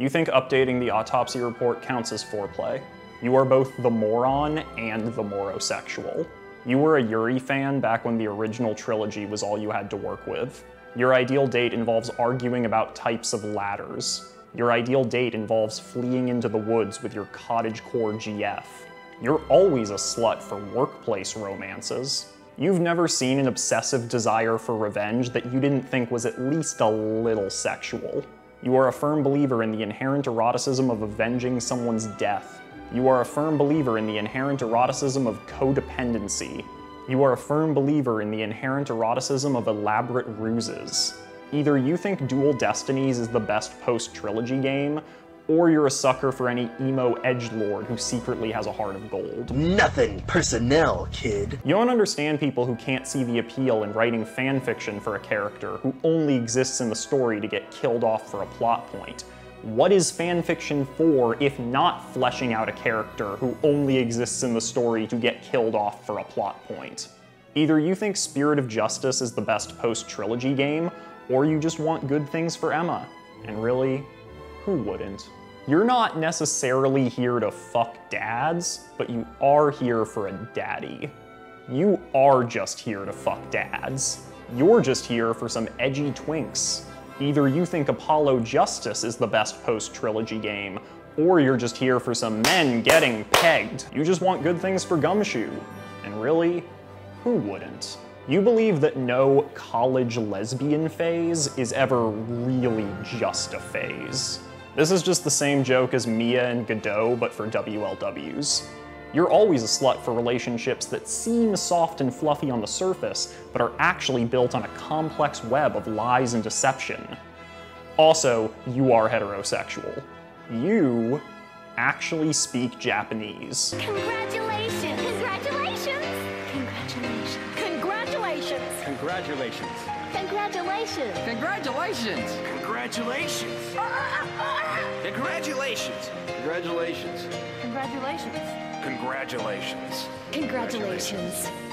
You think updating the autopsy report counts as foreplay. You are both the moron and the morosexual. You were a Yuri fan back when the original trilogy was all you had to work with. Your ideal date involves arguing about types of ladders. Your ideal date involves fleeing into the woods with your cottagecore GF. You're always a slut for workplace romances. You've never seen an obsessive desire for revenge that you didn't think was at least a little sexual. You are a firm believer in the inherent eroticism of avenging someone's death. You are a firm believer in the inherent eroticism of codependency. You are a firm believer in the inherent eroticism of elaborate ruses. Either you think Dual Destinies is the best post-trilogy game, or you're a sucker for any emo edge lord who secretly has a heart of gold. Nothing personnel, kid. You don't understand people who can't see the appeal in writing fanfiction for a character who only exists in the story to get killed off for a plot point. What is fanfiction for if not fleshing out a character who only exists in the story to get killed off for a plot point? Either you think Spirit of Justice is the best post-trilogy game, or you just want good things for Ema. And really, who wouldn't? You're not necessarily here to fuck dads, but you are here for a daddy. You are just here to fuck dads. You're just here for some edgy twinks. Either you think Apollo Justice is the best post-trilogy game, or you're just here for some men getting pegged. You just want good things for Gumshoe. And really, who wouldn't? You believe that no college lesbian phase is ever really just a phase. This is just the same joke as Mia and Godot, but for WLWs. You're always a slut for relationships that seem soft and fluffy on the surface, but are actually built on a complex web of lies and deception. Also, you are heterosexual. You actually speak Japanese. Congratulations! Congratulations! Congratulations! Congratulations! Congratulations. Congratulations! Congratulations. Congratulations. Ah, ah, ah. Congratulations. Congratulations. Congratulations! Congratulations. Congratulations!